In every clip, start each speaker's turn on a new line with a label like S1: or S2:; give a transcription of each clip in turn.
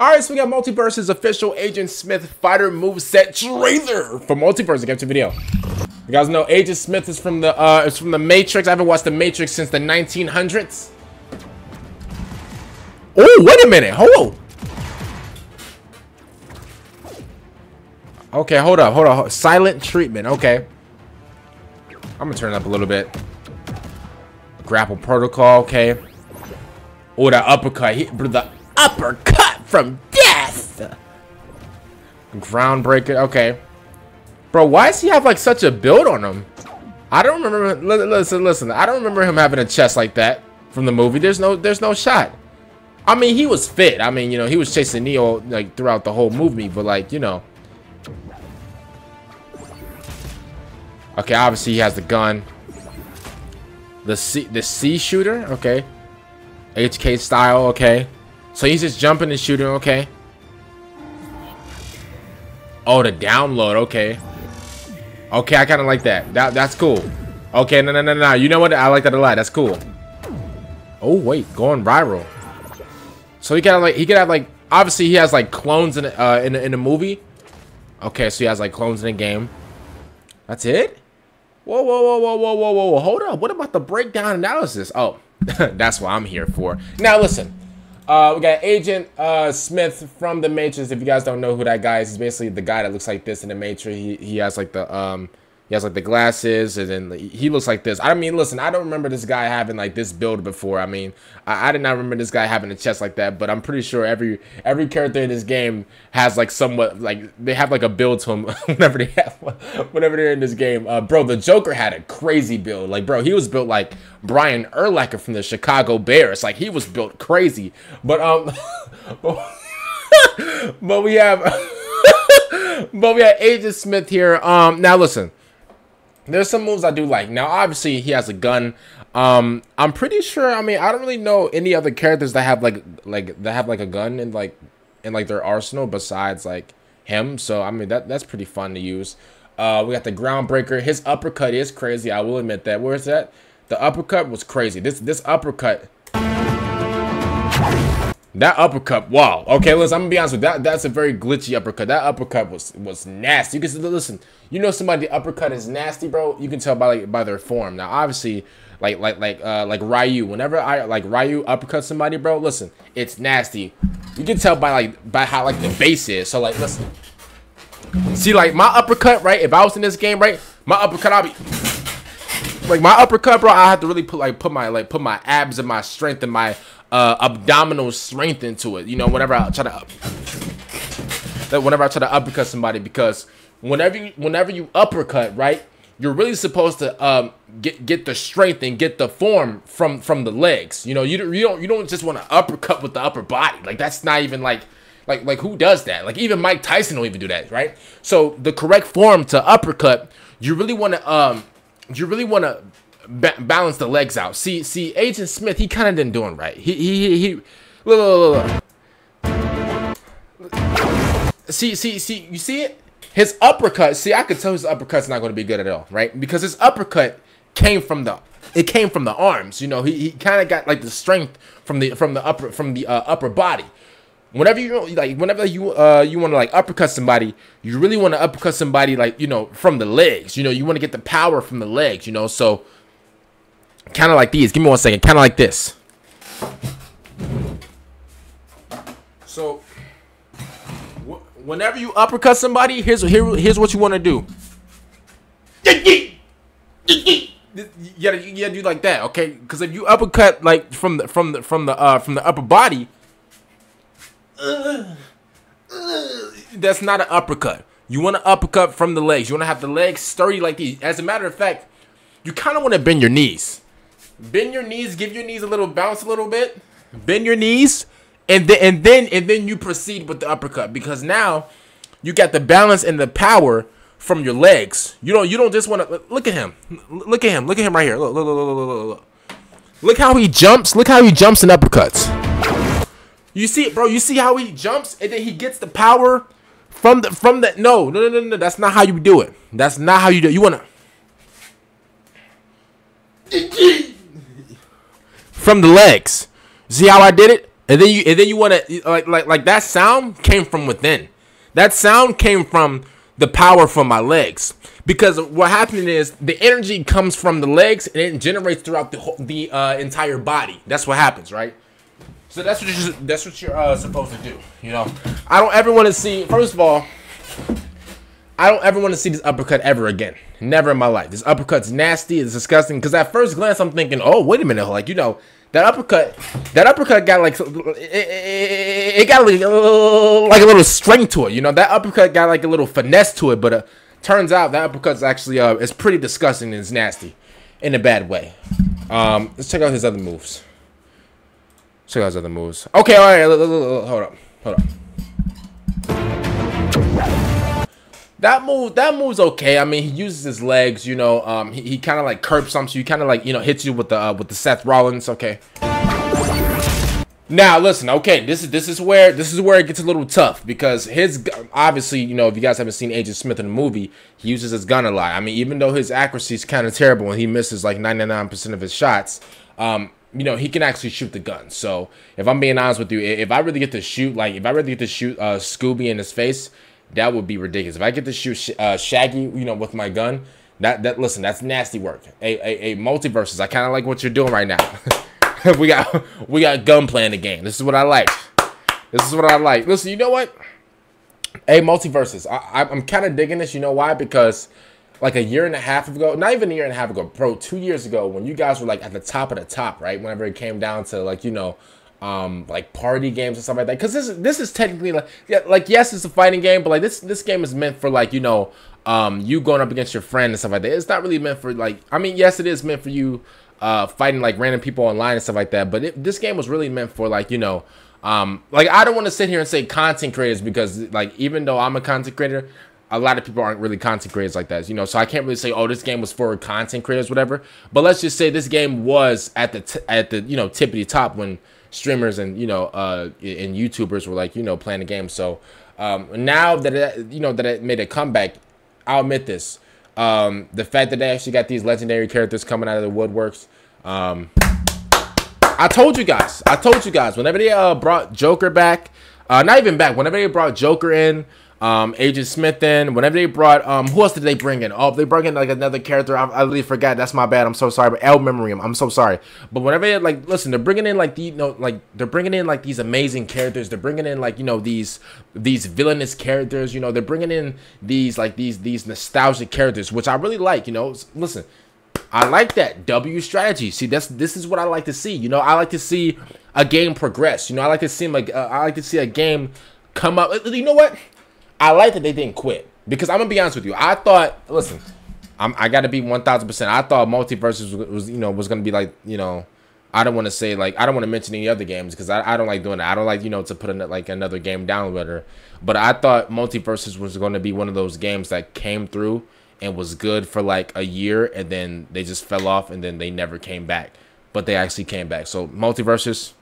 S1: All right, so we got MultiVersus official Agent Smith fighter moveset trailer for MultiVersus. Get to video. You guys know Agent Smith is from the uh, from the Matrix. I haven't watched the Matrix since the 1900s. Oh, wait a minute. Hold on. Okay, hold up, hold on. Silent treatment. Okay. I'm gonna turn it up a little bit. Grapple protocol. Okay. Oh, that uppercut. He, the uppercut from death. Groundbreaker. Okay. Bro, why does he have like such a build on him? I don't remember. Listen, listen. I don't remember him having a chest like that from the movie. There's no, there's no shot. I mean, he was fit. I mean, you know, he was chasing Neo like throughout the whole movie, but like, you know. Okay, obviously he has the gun. The C, the C shooter. Okay. HK style. Okay. So he's just jumping and shooting, okay. Oh, the download, okay. Okay, I kind of like that. That That's cool. Okay, no, no, no, no. You know what? I like that a lot. That's cool. Oh, wait. Going viral. So he got like, he could have like, obviously he has like clones in, uh, in, in the movie. Okay, so he has like clones in the game. That's it? Whoa, whoa, whoa, whoa, whoa, whoa, whoa. Hold up. What about the breakdown analysis? Oh, that's what I'm here for. Now, listen. Uh, we got Agent uh, Smith from The Matrix. If you guys don't know who that guy is, he's basically the guy that looks like this in The Matrix. He, he has like the um, he has like the glasses, and then he looks like this. I mean, listen, I don't remember this guy having like this build before. I mean, I, I, did not remember this guy having a chest like that. But I'm pretty sure every every character in this game has like somewhat like they have like a build to them whenever they have whenever they're in this game. Uh, bro, the Joker had a crazy build. Like, bro, he was built like Brian Urlacher from the Chicago Bears. Like, he was built crazy. But um, but we have. but we have Agent Smith here. Um, now listen, there's some moves I do like. Now, obviously, he has a gun. Um, I'm pretty sure. I mean, I don't really know any other characters that have like like that have like a gun in like in like their arsenal besides like him. So I mean, that that's pretty fun to use. Uh, we got the groundbreaker. His uppercut is crazy. I will admit that. Where's that? The uppercut was crazy. This this uppercut that uppercut, wow. Okay, listen, I'm gonna be honest with you. that. That's a very glitchy uppercut. That uppercut was was nasty. You can listen. You know somebody the uppercut is nasty, bro. You can tell by like by their form. Now, obviously, like like like uh like Ryu. Whenever I like Ryu uppercut somebody, bro, listen, it's nasty. You can tell by like by how like the base is. So like, listen. See, like my uppercut, right? If I was in this game, right, my uppercut, I'll be like my uppercut, bro. I have to really put like put my like put my abs and my strength and my uh, abdominal strength into it. You know, whenever I try to that whenever I try to uppercut somebody, because whenever you whenever you uppercut, right, you're really supposed to um, get get the strength and get the form from from the legs. You know, you don't you don't you don't just want to uppercut with the upper body. Like that's not even like like like who does that? Like even Mike Tyson don't even do that, right? So the correct form to uppercut, you really want to um you really want to ba balance the legs out. See, see, Agent Smith, he kind of didn't do it right. He, he, he, he look, look, look, look. See, see, see, you see it? His uppercut, see, I could tell his uppercut's not going to be good at all, right? Because his uppercut came from the, it came from the arms. You know, he, he kind of got like the strength from the, from the upper, from the uh, upper body whenever you like whenever you uh you want to like uppercut somebody you really want to uppercut somebody like you know from the legs you know you want to get the power from the legs you know so Kind of like these. Give me one second. Kind of like this. So, whenever you uppercut somebody, here's here, here's what you want to do. You gotta, you gotta do like that, okay? Because if you uppercut like from the from the from the uh from the upper body, that's not an uppercut. You want to uppercut from the legs. You want to have the legs sturdy like these. As a matter of fact, you kind of want to bend your knees. Bend your knees, give your knees a little bounce a little bit. Bend your knees, and then and then and then you proceed with the uppercut because now you got the balance and the power from your legs. You don't you don't just want to look at him. Look at him. Look at him right here. Look, look, look, look, look, look. Look how he jumps. Look how he jumps in uppercuts. You see it, bro. You see how he jumps and then he gets the power from the from that. no no no no no. That's not how you do it. That's not how you do. It. You wanna from the legs. See how I did it? And then you and then you want to like like like that sound came from within. That sound came from the power from my legs because what happening is the energy comes from the legs and it generates throughout the whole, the uh, entire body. That's what happens, right? So that's what you're that's what you're uh, supposed to do. You know, I don't ever want to see. First of all, I don't ever want to see this uppercut ever again. Never in my life. This uppercut's nasty. It's disgusting. Because at first glance, I'm thinking, oh, wait a minute, like you know. That uppercut, that uppercut got like it, it got like, like a little strength to it. You know, that uppercut got like a little finesse to it. But uh, turns out that uppercut's actually uh, it's pretty disgusting and it's nasty, in a bad way. Um, let's check out his other moves. Check out his other moves. Okay, all right, hold up, hold up. That move, that move's okay. I mean, he uses his legs. You know, um, he, he kind of like curbs something. So he kind of like you know hits you with the uh, with the Seth Rollins. Okay. Now listen, okay, this is this is where this is where it gets a little tough because his obviously you know if you guys haven't seen Agent Smith in the movie, he uses his gun a lot. I mean, even though his accuracy is kind of terrible and he misses like 99% of his shots, um, you know, he can actually shoot the gun. So if I'm being honest with you, if I really get to shoot like if I really get to shoot uh, Scooby in his face, that would be ridiculous. If I get to shoot uh, Shaggy, you know, with my gun, that that listen, that's nasty work. A a, a MultiVersus. I kind of like what you're doing right now. we got we got gun playing the game. This is what I like. This is what I like. Listen, you know what? A MultiVersus. I, I'm kind of digging this. You know why? Because like a year and a half ago, not even a year and a half ago, bro, two years ago, when you guys were like at the top of the top, right? Whenever it came down to like you know um like party games and stuff like that because this is this is technically like yeah like yes it's a fighting game but like this this game is meant for like you know um you going up against your friend and stuff like that it's not really meant for like i mean yes it is meant for you uh fighting like random people online and stuff like that but it, this game was really meant for like you know um like i don't want to sit here and say content creators because like even though i'm a content creator a lot of people aren't really content creators like that, you know. So I can't really say, oh, this game was for content creators, whatever. But let's just say this game was at the at the you know tippity top when streamers and you know uh and YouTubers were like you know playing the game. So um, now that it, you know that it made a comeback, I'll admit this. Um, the fact that they actually got these legendary characters coming out of the woodworks. Um, I told you guys. I told you guys. Whenever they uh, brought Joker back, uh, not even back. Whenever they brought Joker in, um, Agent Smith in. Whenever they brought, um, who else did they bring in? Oh, they brought in like another character. I, I really forgot. That's my bad. I'm so sorry. But El Memoriam. I'm so sorry. But whenever they like, listen, they're bringing in like the, you know, like they're bringing in like these amazing characters. They're bringing in like you know these these villainous characters. You know, they're bringing in these like these these nostalgic characters, which I really like. You know, listen. I like that W strategy. See, that's this is what I like to see. You know, I like to see a game progress. You know, I like to see like uh, I like to see a game come up. You know what? I like that they didn't quit because I'm gonna be honest with you. I thought, listen, I'm, I got to be one thousand percent. I thought MultiVersus was, was, you know, was gonna be like, you know, I don't want to say like I don't want to mention any other games because I, I don't like doing that. I don't like you know to put in like another game downloader. But I thought MultiVersus was going to be one of those games that came through and was good for like a year and then they just fell off and then they never came back. But they actually came back. So MultiVersus,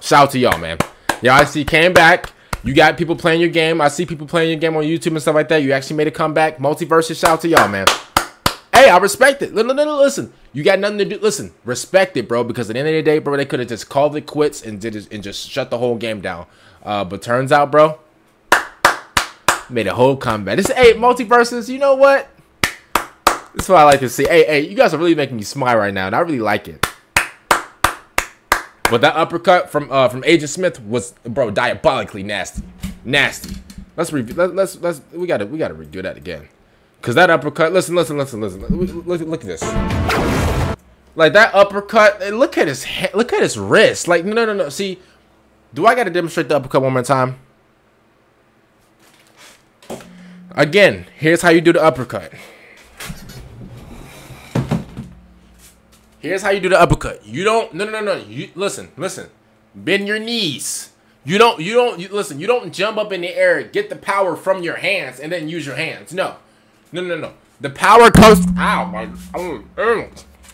S1: shout out to y'all, man. Y'all actually came back you got people playing your game. I see people playing your game on YouTube and stuff like that. You actually made a comeback. MultiVersus, shout out to y'all, man. Hey, I respect it. Listen, you got nothing to do. Listen, respect it, bro. Because at the end of the day, bro, they could have just called it quits and did it, and just shut the whole game down. Uh, but turns out, bro, made a whole comeback. This hey, MultiVersus. You know what? This is what I like to see. Hey, hey, you guys are really making me smile right now, and I really like it. But that uppercut from uh, from Agent Smith was, bro, diabolically nasty, nasty. Let's review. Let, let's let's we gotta we gotta redo that again, cause that uppercut. Listen, listen, listen, listen. Look, look at this. Like that uppercut. Look at his head. Look at his wrist. Like no, no, no. See, do I gotta demonstrate the uppercut one more time? Again, here's how you do the uppercut. Here's how you do the uppercut. You don't. No, no, no, no. You listen, listen. Bend your knees. You don't. You don't. You, listen. You don't jump up in the air, get the power from your hands, and then use your hands. No, no, no, no. The power comes. Ow, my.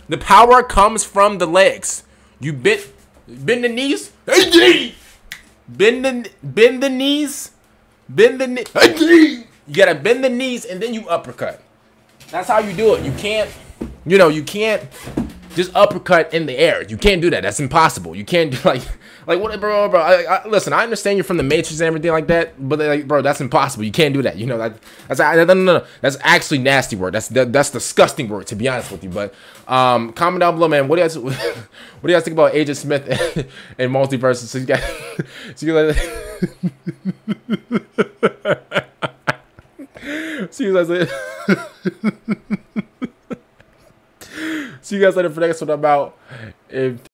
S1: The power comes from the legs. You bend, bend the knees. Bend the bend the knees. Bend the knee. You gotta bend the knees and then you uppercut. That's how you do it. You can't. You know. You can't just uppercut in the air. You can't do that. That's impossible. You can't do like like what, bro, bro. I, I, listen, I understand you're from the Matrix and everything like that, but like, bro, that's impossible. You can't do that. You know that that's no, no, no. That's actually nasty word. That's that, that's disgusting word to be honest with you. But um, comment down below, man. What do you guys what do you guys think about Agent Smith and, and MultiVersus? So you guys, so you guys. See you guys later. See you guys later for the next one. About if